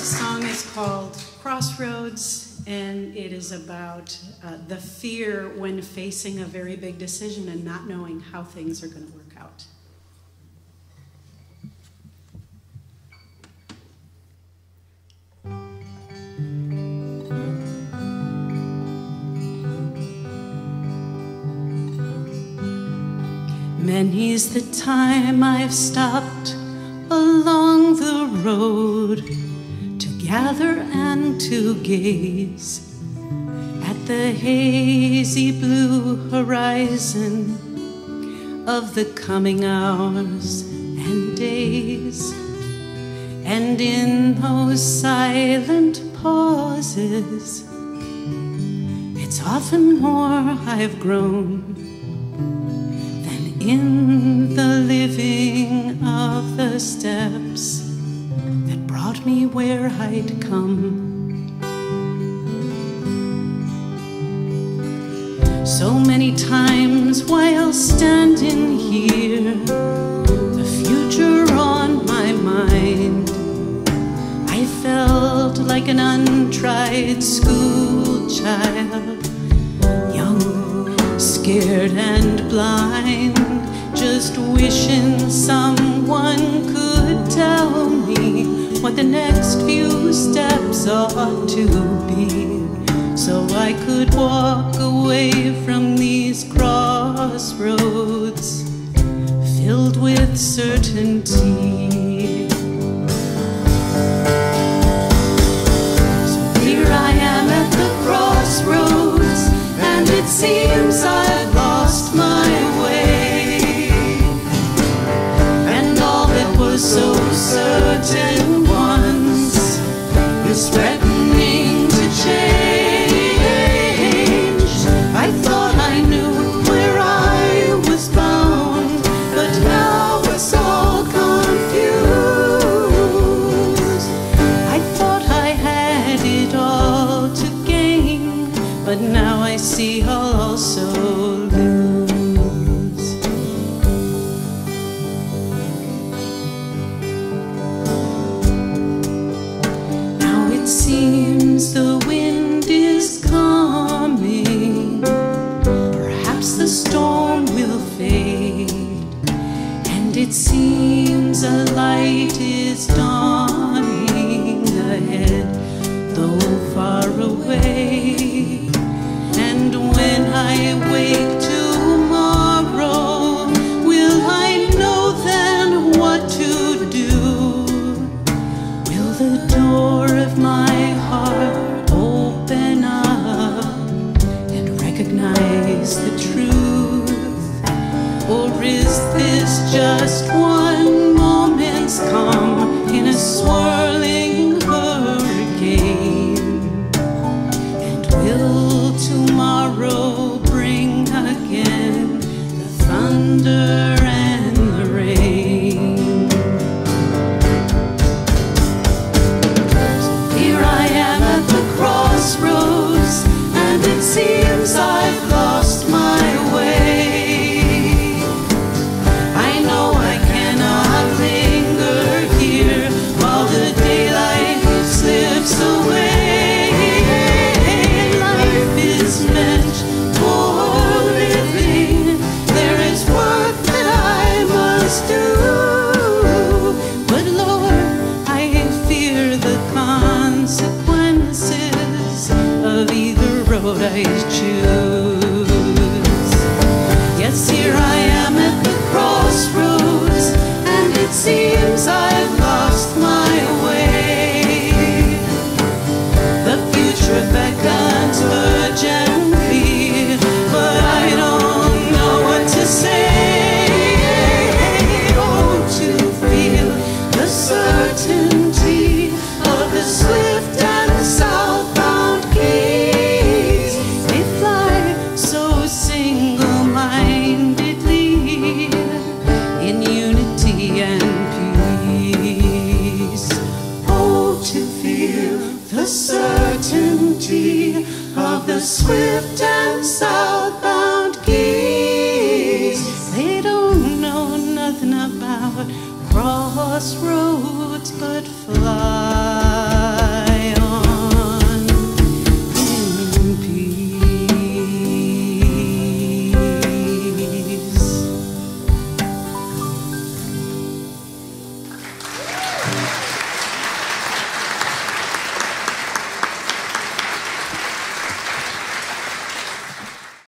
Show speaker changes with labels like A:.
A: This song is called Crossroads, and it is about uh, the fear when facing a very big decision and not knowing how things are going to work out. Many's the time I've stopped along the road gather and to gaze at the hazy blue horizon of the coming hours and days. And in those silent pauses, it's often more I've grown than in the living of the steps me where I'd come. So many times while standing here, the future on my mind, I felt like an untried school child, young, scared, and blind just wishing someone could tell me what the next few steps ought to be so I could walk away from these crossroads filled with certainty. So here I am at the crossroads, and it seems I've but now. I thought I had it all to gain, but now I see I'll also seems the wind is coming. Perhaps the storm will fade, and it seems a light is dawning ahead, though far away. And when I wake door of my heart. his children. crossroads.